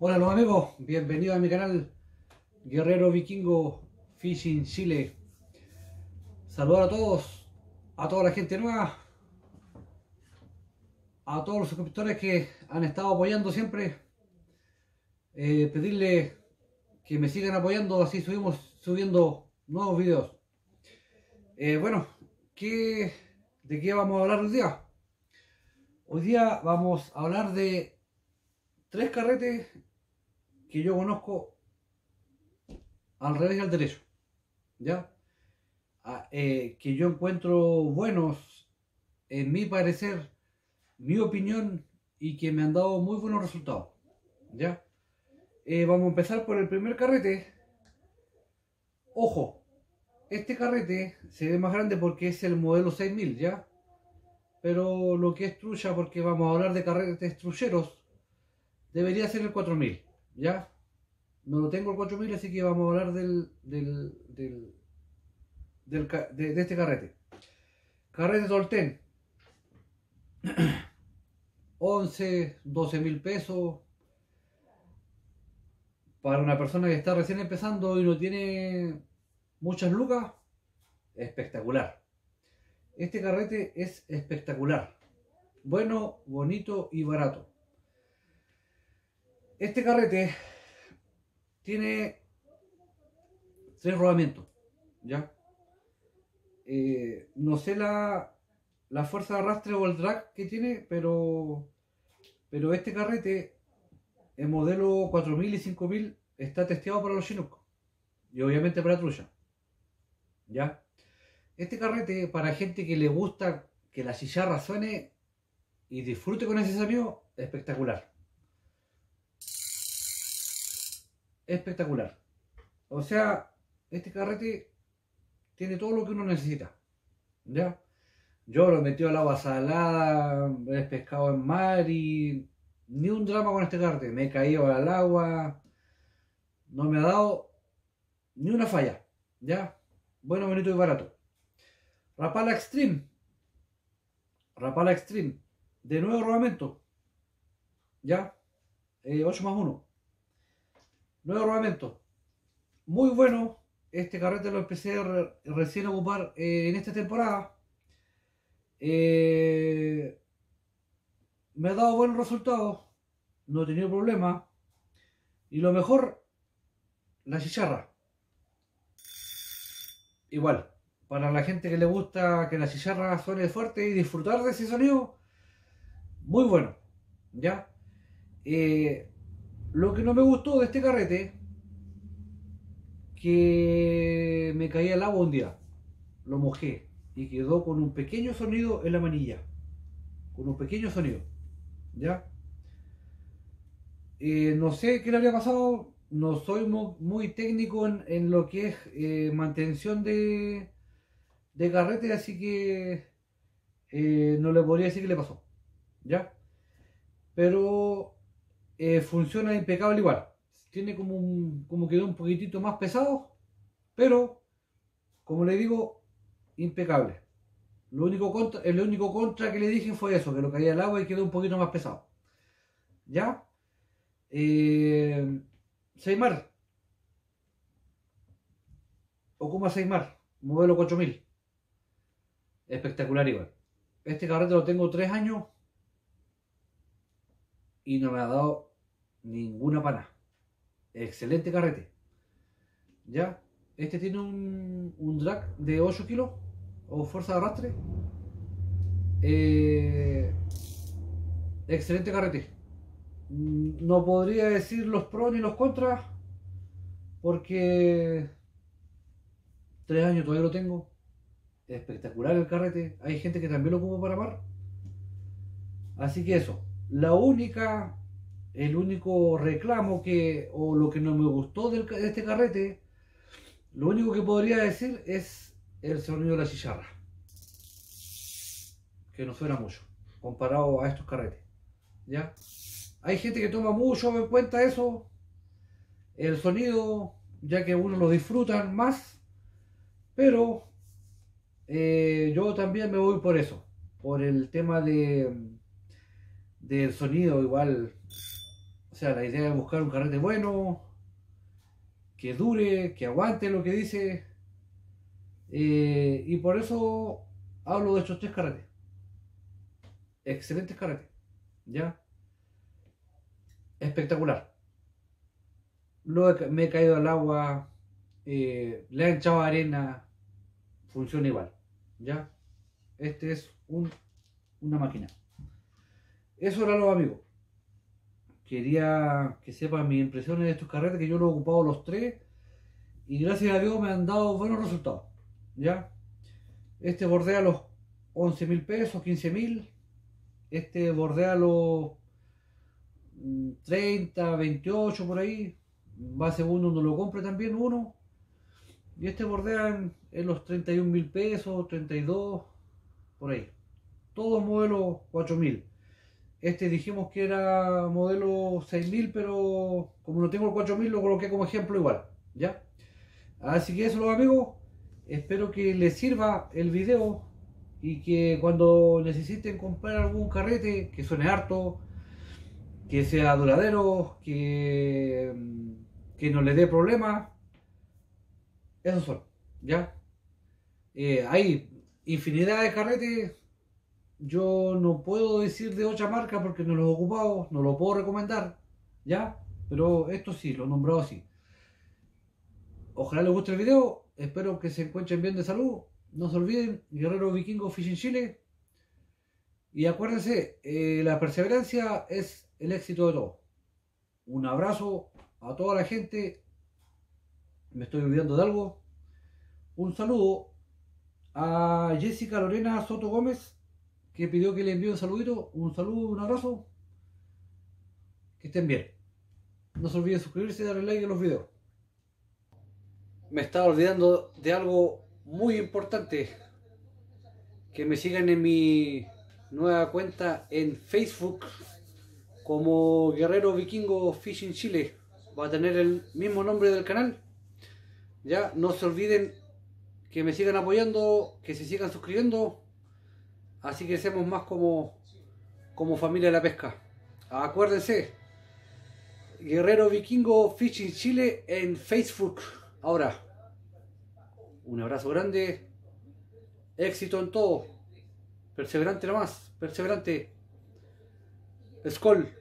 Hola los amigos, bienvenidos a mi canal Guerrero Vikingo Fishing Chile. Saludar a todos, a toda la gente nueva, a todos los suscriptores que han estado apoyando siempre. Eh, pedirle que me sigan apoyando, así subimos subiendo nuevos videos. Eh, bueno, ¿qué, ¿de qué vamos a hablar hoy día? Hoy día vamos a hablar de tres carretes que yo conozco al revés y al derecho. ¿Ya? Ah, eh, que yo encuentro buenos, en mi parecer, mi opinión, y que me han dado muy buenos resultados. ¿Ya? Eh, vamos a empezar por el primer carrete. Ojo, este carrete se ve más grande porque es el modelo 6000, ¿ya? Pero lo que es trucha, porque vamos a hablar de carretes trucheros, debería ser el 4000. ¿Ya? No lo tengo el 4000, así que vamos a hablar del, del, del, de, este carrete. Carrete Tolten. 11, 12 mil pesos. Para una persona que está recién empezando y no tiene muchas lucas, espectacular. Este carrete es espectacular. Bueno, bonito y barato. Este carrete tiene tres rodamientos, ¿ya? Eh, no sé la, fuerza de arrastre o el drag que tiene, pero, pero este carrete, el modelo 4000 y 5000, está testeado para los Chinook y obviamente para trucha, ¿ya? Este carrete, para gente que le gusta que la chicharra suene y disfrute con ese sonido, espectacular. Espectacular. O sea, este carrete tiene todo lo que uno necesita. ¿Ya? Yo lo metido al agua salada, he pescado en mar y ni un drama con este carrete. Me he caído al agua, no me ha dado ni una falla. ¿Ya? Bueno, bonito y barato. Rapala Extreme. Rapala Extreme. De nuevo rodamiento. ¿Ya? 8 eh, más 1. Nuevo rodamiento. Muy bueno. Este carrete lo empecé recién a ocupar eh, en esta temporada. Eh, me ha dado buenos resultados. No he tenido problemas. Y lo mejor, la chicharra. Igual, para la gente que le gusta que la chicharra suene fuerte y disfrutar de ese sonido, muy bueno. ¿Ya? Eh, lo que no me gustó de este carrete, que me caía el agua un día, lo mojé y quedó con un pequeño sonido en la manilla, con un pequeño sonido, ¿ya? Eh, no sé qué le habría pasado, no soy muy, técnico en, lo que es eh, mantención de, de carrete, así que eh, no le podría decir qué le pasó, ¿ya? Pero eh, funciona impecable igual. Tiene como, un, como quedó un poquitito más pesado, pero como le digo, impecable. Lo único contra, el único contra que le dije fue eso, que lo caía el agua y quedó un poquito más pesado. ¿Ya? Eh, Seymar. Okuma Seymar, modelo 4000. Espectacular igual. Este carrete lo tengo tres años y no me ha dado ninguna pana. Excelente carrete. ¿Ya? Este tiene un, drag de 8 kilos o fuerza de arrastre. Eh, excelente carrete. No podría decir los pros ni los contras porque tres años todavía lo tengo. Espectacular el carrete. Hay gente que también lo ocupa para mar. Así que eso. La única el único reclamo que, o lo que no me gustó de este carrete, lo único que podría decir es el sonido de la chicharra. Que no suena mucho, comparado a estos carretes. ¿Ya? Hay gente que toma mucho en cuenta eso, el sonido, ya que uno lo disfrutan más, pero eh, yo también me voy por eso, por el tema de del sonido igual sea, la idea es buscar un carrete bueno, que dure, que aguante lo que dice. Eh, y por eso hablo de estos tres carretes. Excelentes carretes. ¿Ya? Espectacular. Luego me he caído al agua, eh, le han echado arena, funciona igual. ¿Ya? Este es un, una máquina. Eso era lo amigos. Quería que sepan mis impresiones de estos carretes, que yo lo he ocupado los tres y gracias a Dios me han dado buenos resultados. ¿Ya? Este bordea los 11 mil pesos, 15 mil. Este bordea los 30, mm, 28 por ahí. Va segundo uno lo compre también uno. Y este bordea en, los 31 mil pesos, 32, por ahí. Todos modelos 4000. Este dijimos que era modelo 6000, pero como no tengo el 4000 lo coloqué como ejemplo igual, ¿ya? Así que eso los amigos, espero que les sirva el video y que cuando necesiten comprar algún carrete que suene harto, que sea duradero, que, que no le dé problemas, esos son, ¿ya? Eh, hay infinidad de carretes yo no puedo decir de otra marca porque no los he ocupado, no lo puedo recomendar, ¿ya? Pero esto sí, lo he nombrado así. Ojalá les guste el video, espero que se encuentren bien de salud. No se olviden, Guerrero Vikingo Fishing Chile. Y acuérdense, eh, la perseverancia es el éxito de todo. Un abrazo a toda la gente. Me estoy olvidando de algo. Un saludo a Jessica Lorena Soto Gómez que pidió que le envíe un saludito, un saludo, un abrazo. Que estén bien. No se olviden suscribirse y darle like a los videos. Me estaba olvidando de algo muy importante. Que me sigan en mi nueva cuenta en Facebook como Guerrero Vikingo Fishing Chile. Va a tener el mismo nombre del canal. Ya no se olviden que me sigan apoyando, que se sigan suscribiendo Así que seamos más como, como familia de la pesca. Acuérdense, Guerrero Vikingo Fishing Chile en Facebook. Ahora, un abrazo grande, éxito en todo, perseverante nomás, perseverante. Skol.